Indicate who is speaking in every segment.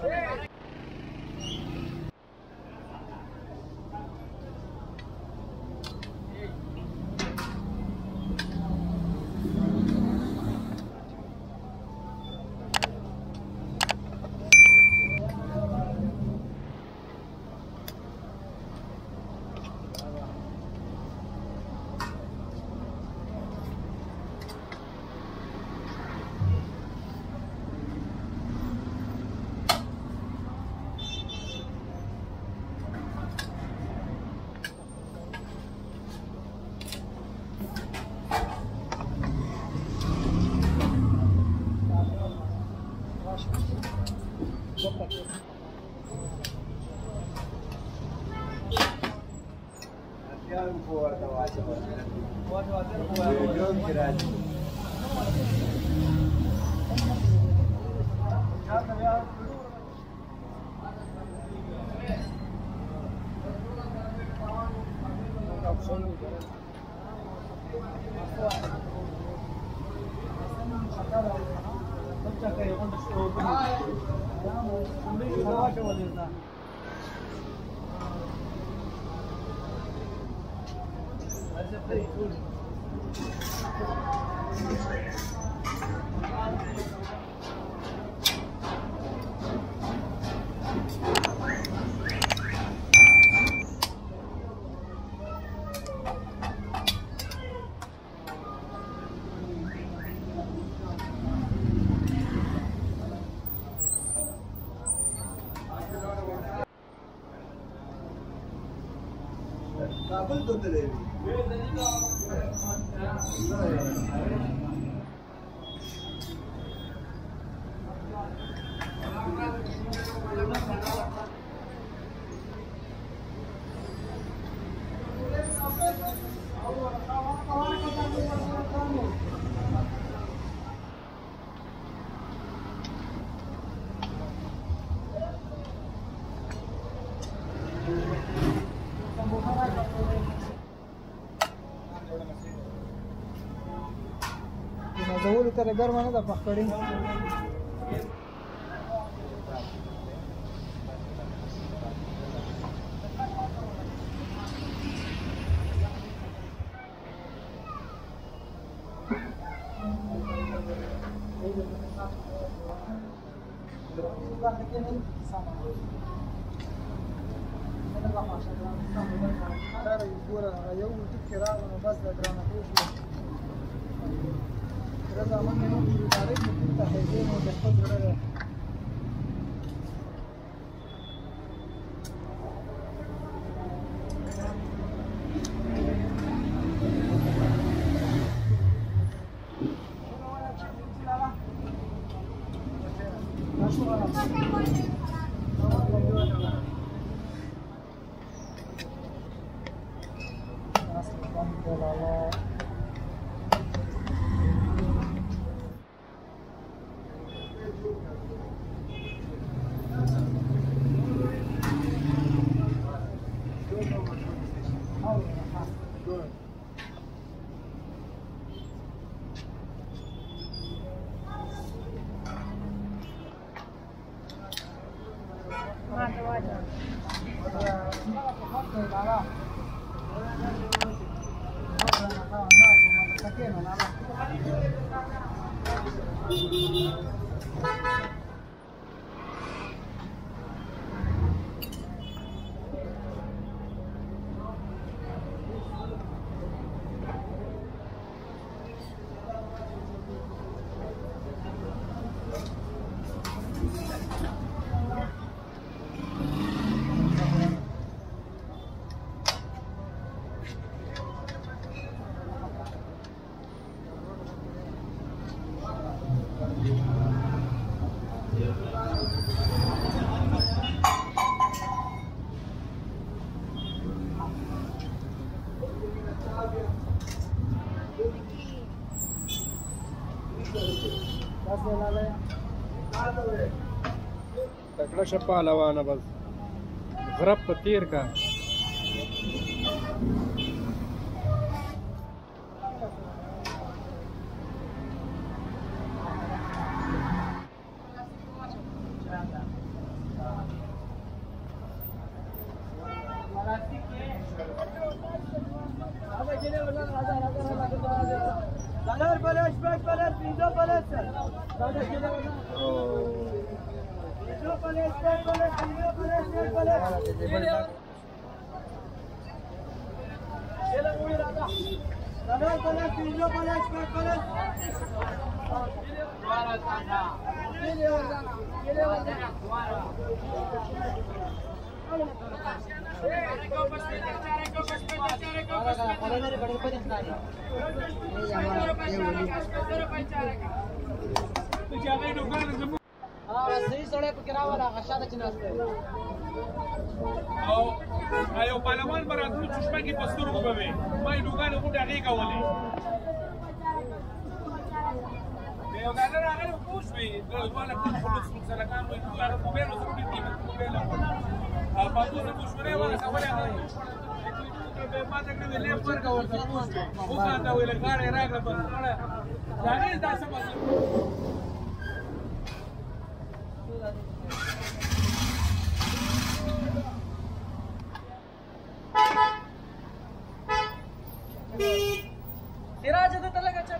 Speaker 1: Hey! Pode
Speaker 2: até
Speaker 1: बिल्कुल दूध दे Thank you. تر ګرمه نه ده پخ کړې دا یو ټکی راغله بس دا ګرانه پوه شوه رضا منه يبارك لك تحيزين وبالقدر لك 电脑拿来。滴滴滴。تکړه شپه لوانه بس غرب په تیر کا Jangan lupa like, صحیح سړی پکې راول هغه شاته چې ناست او یو پالمان به راتلو چشمه کې په سترګو به وي ما یې لوګانې غوټې هغې کولې یو ګاډر راغلی و پوه شوې دوه لکه خلوص سلکان وایي هغه موبایل اوس روټې دي موبایل پاتوسه مشورې وره خبرې هغه ما ته کړې لې پر کا ورته پوښتنه وکړه دا ویل غاړه راغله په هغه دا څه सिराज तलक अच्छा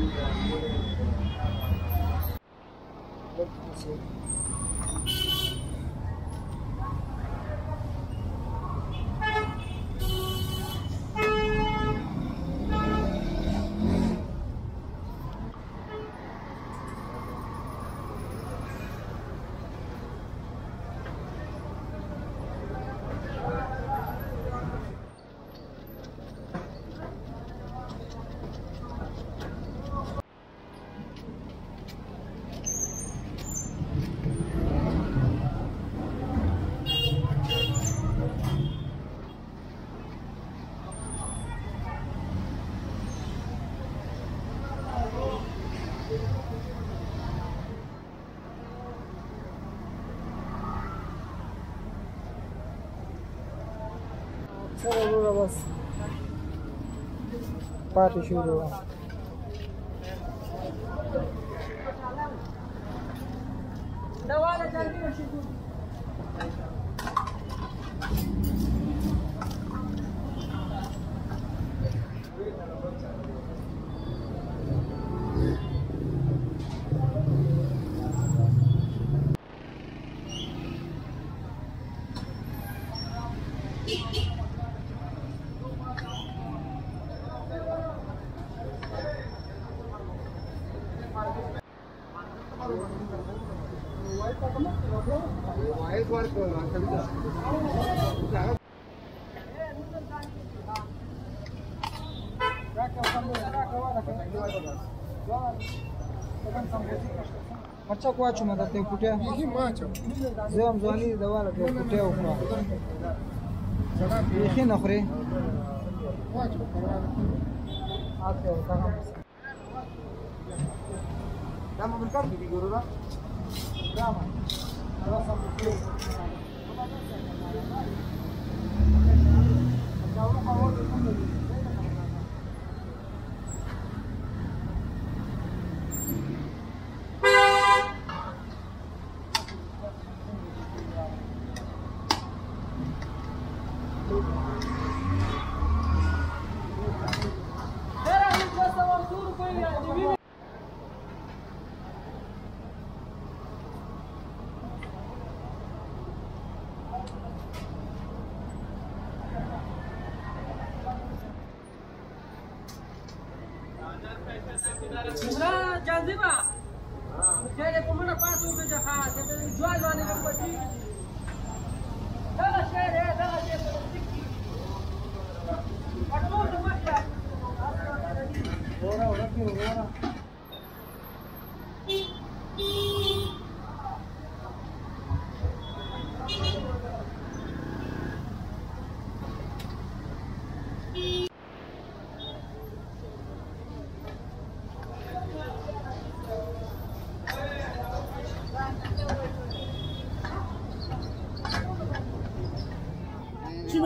Speaker 1: Thank you. وروره بس پاتې شروع دواله جلدی وشي مرچک واچومه درته یو پوټی زه هم ځواني دواله ته یو پوټی وخوره بیخي نه خورې دا مملکت کې ګورو دا 好了，好了。Zanzibar. Mchele kwa mwana pasi umeja haja, kwa jwali wane kwa kwa tiki. Dala shere, dala shere kwa tiki. Watu wote mwaka. Bora, wala kiyo, bora.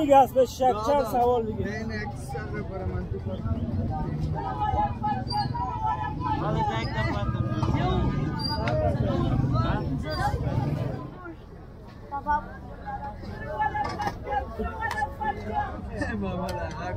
Speaker 1: میگه است به شکچر سوال میگه نه نه اکسر بپره من تو بابا لا حق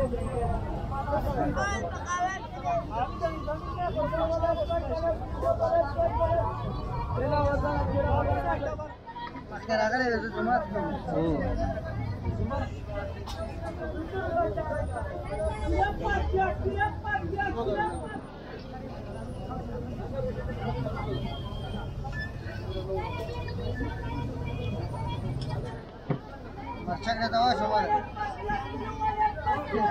Speaker 1: Let's check it out, let's check it out. يا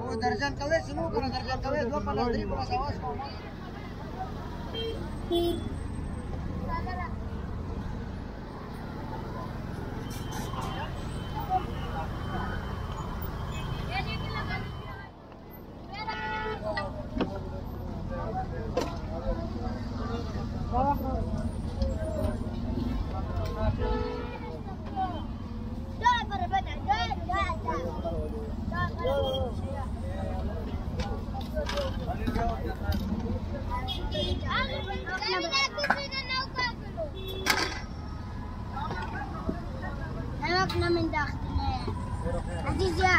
Speaker 1: او درجن کوي سمو کنه درجن کوي دوه په لږ درې په سواس کوم Ich hab mir gedacht, nee. Das ist ja.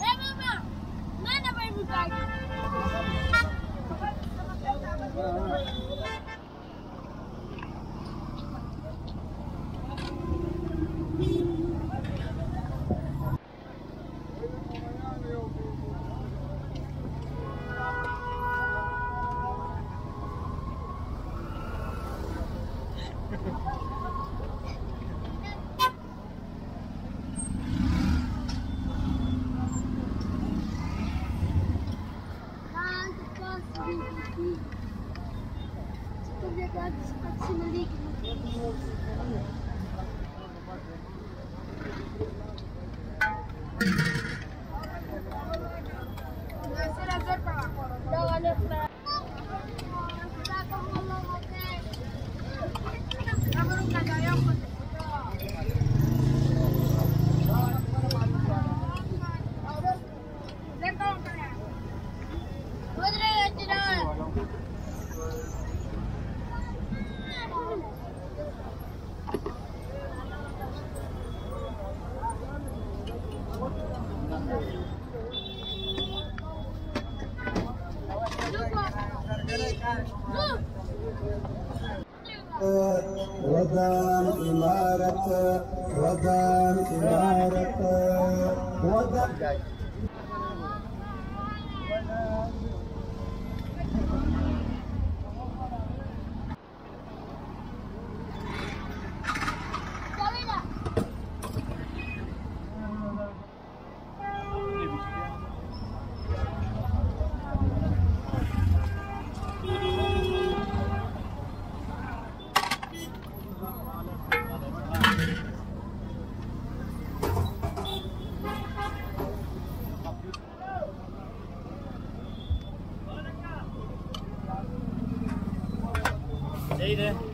Speaker 1: Hey Mama! Nein, aber ich will sagen. aí, né?